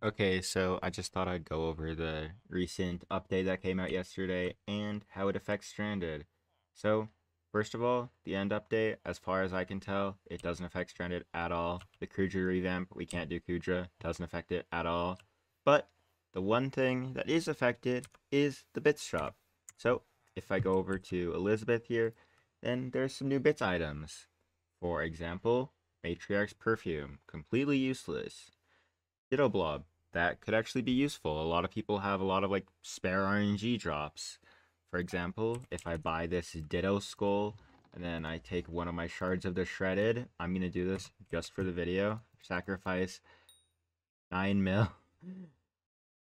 Okay, so I just thought I'd go over the recent update that came out yesterday and how it affects Stranded. So, first of all, the end update, as far as I can tell, it doesn't affect Stranded at all. The Kuudra revamp, we can't do Kuudra, doesn't affect it at all. But the one thing that is affected is the bits shop. So, if I go over to Elizabeth here, then there's some new bits items. For example, Matriarch's Perfume, completely useless. Ditto Blob, that could actually be useful. A lot of people have a lot of like spare RNG drops. For example, if I buy this Ditto Skull and then I take one of my shards of the Shredded, I'm gonna do this just for the video. Sacrifice 9 mil.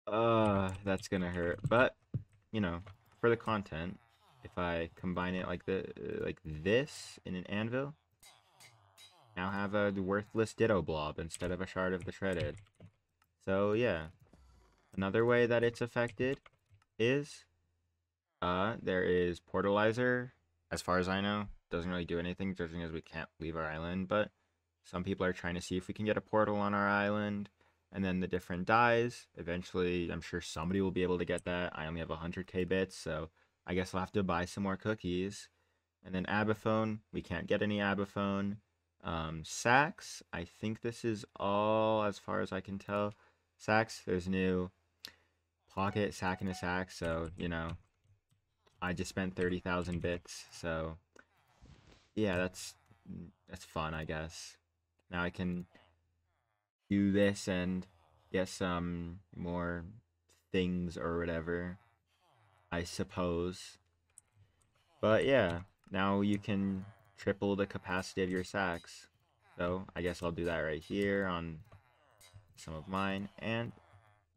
Uh, that's gonna hurt. But, you know, for the content, if I combine it like the like this in an anvil, now have a worthless Ditto Blob instead of a shard of the Shredded. So yeah, another way that it's affected is uh there is Portalizer. As far as I know, doesn't really do anything, judging as we can't leave our island. But some people are trying to see if we can get a portal on our island, and then the different dyes. Eventually, I'm sure somebody will be able to get that. I only have 100k bits, so I guess I'll have to buy some more cookies. And then Abiphone, we can't get any Abiphone. Um, Sacks, I think this is all as far as I can tell sacks. There's new pocket sack and a sack. So, you know, I just spent 30,000 bits. So, yeah, that's that's fun, I guess. Now I can do this and get some more things or whatever, I suppose. But yeah, now you can triple the capacity of your sacks. So I guess I'll do that right here on some of mine, and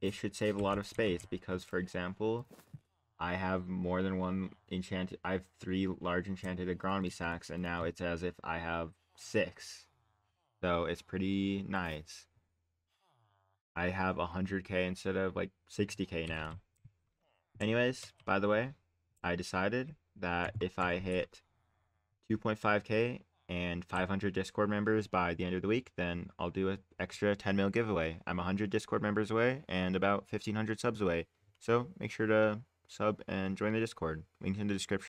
it should save a lot of space because, for example, I have more than one enchanted. I have three large enchanted agronomy sacks, and now it's as if I have six. So it's pretty nice. I have 100k instead of like 60k now. Anyways, by the way, I decided that if I hit 2.5k and 500 Discord members by the end of the week, then I'll do an extra 10 mil giveaway. I'm 100 Discord members away and about 1500 subs away. So make sure to sub and join the Discord. Link in the description.